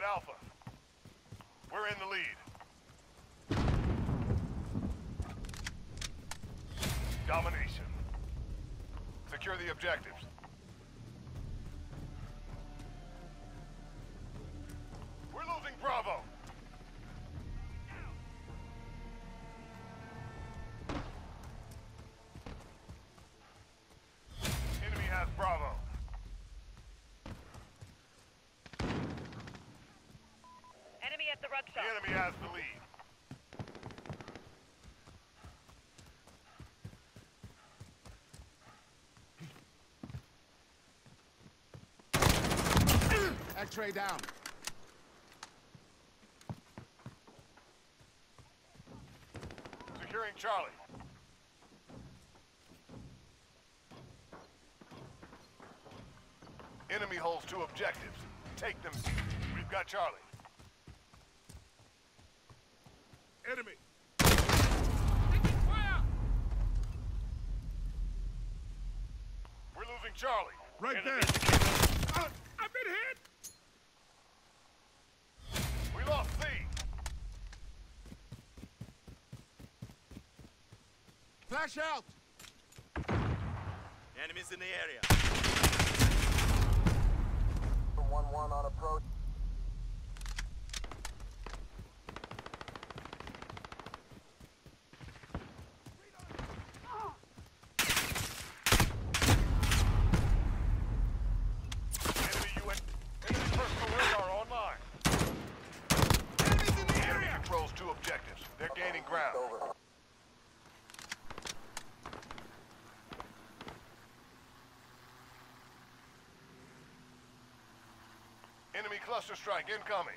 got Alpha. We're in the lead. Domination. Secure the objectives. We're losing Bravo. The rug The enemy has the lead. X-ray down. Securing Charlie. Enemy holds two objectives. Take them. We've got Charlie. Enemy. Taking fire! We're losing Charlie. Right Enemy- there. Uh, I've been hit! We lost C. Flash out. Enemies in the area. 1-1 on approach. Enemy UN. Enemy personal radar online. Enemies in the Enemy area. controls two objectives. They're gaining ground. Over. Enemy cluster strike incoming.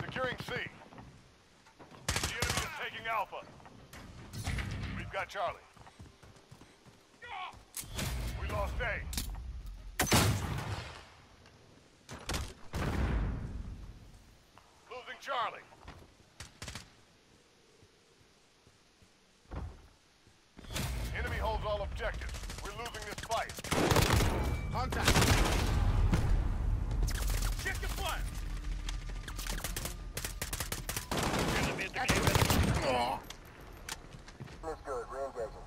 Securing C. The enemy is taking Alpha. We've got Charlie. Losing Charlie. Enemy holds all objectives. We're losing this fight. Contact. Check the fire! Is good. Re-engaging.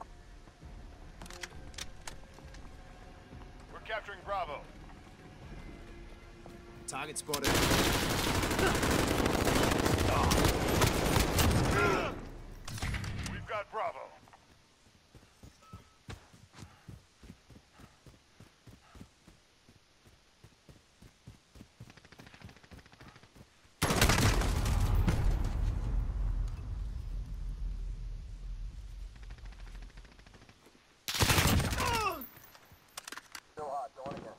We're capturing Bravo. Target spotted. We've got Bravo. Still hot. Going again.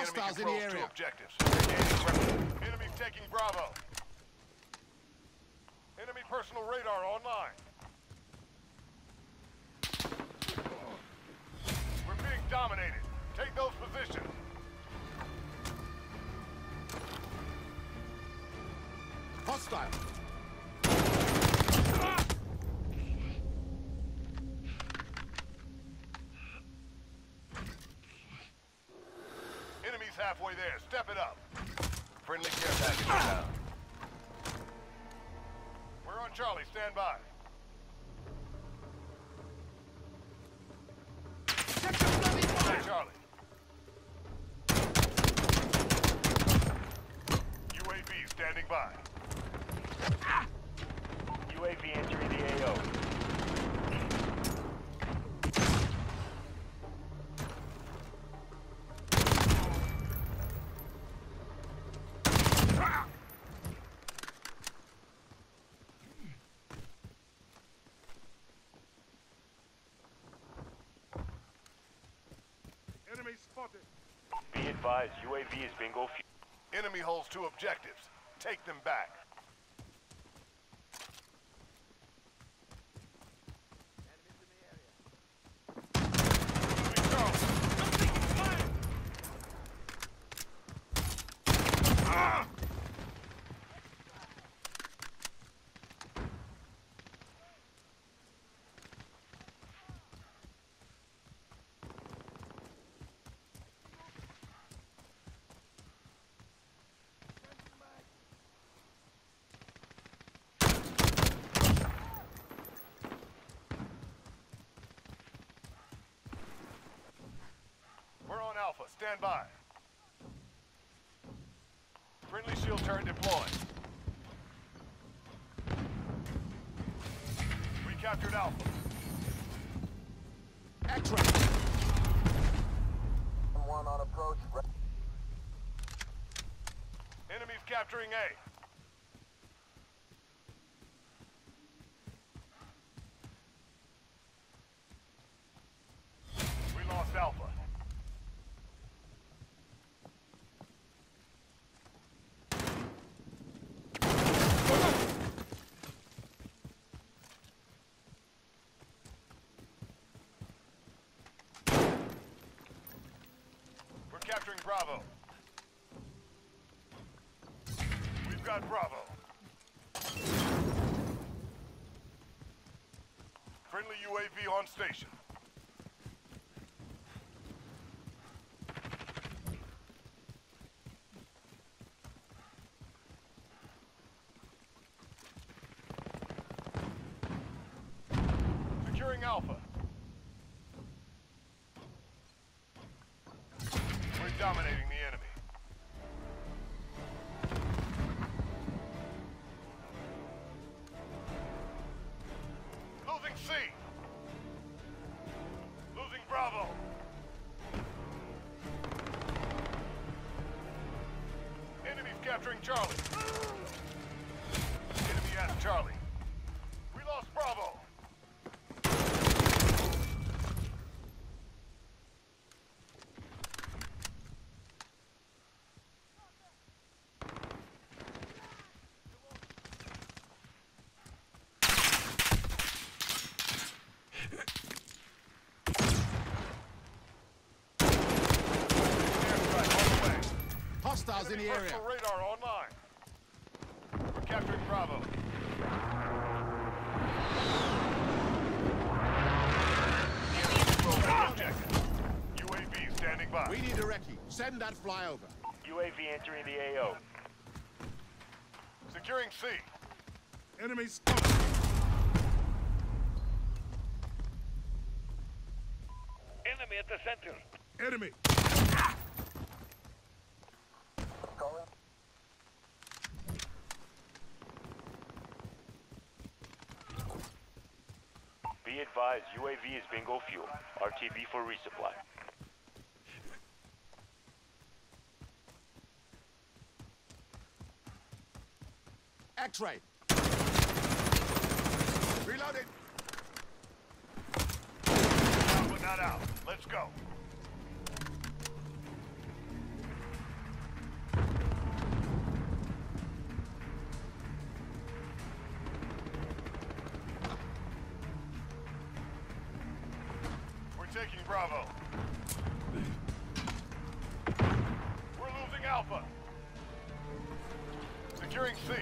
The Hostiles in the area. objectives. They're gaining ground. Enemy's taking Bravo. Enemy personal radar online. We're being dominated. Take those positions. Hostile. Halfway there. Step it up. Friendly care package down. We're on Charlie. Stand by. Charlie. UAV standing by. UAV entering the AO. Enemy spotted. Be advised, UAV is bingo fuel. Enemy holds two objectives. Take them back. Moving Charlie. We're on Alpha. Stand by. Friendly shield turret deployed. We captured Alpha. X-ray. 1 on approach. Enemies capturing A. We lost Alpha. We're capturing Bravo. We've got Bravo. Friendly UAV on station. Securing Alpha. We're dominating the enemy. Losing C. Losing Bravo. Enemies capturing Charlie. Enemy at Charlie. We lost Bravo. Airstrike on the way. Hostiles in the area. radar online. We're capturing Bravo. UAV standing by. We need a recce. Send that flyover. UAV entering the AO. Securing C. Enemies. Enemy at the center. Enemy. Be advised, UAV is bingo fuel. RTB for resupply. X-ray. Out but not out. Let's go. Alpha. Securing C.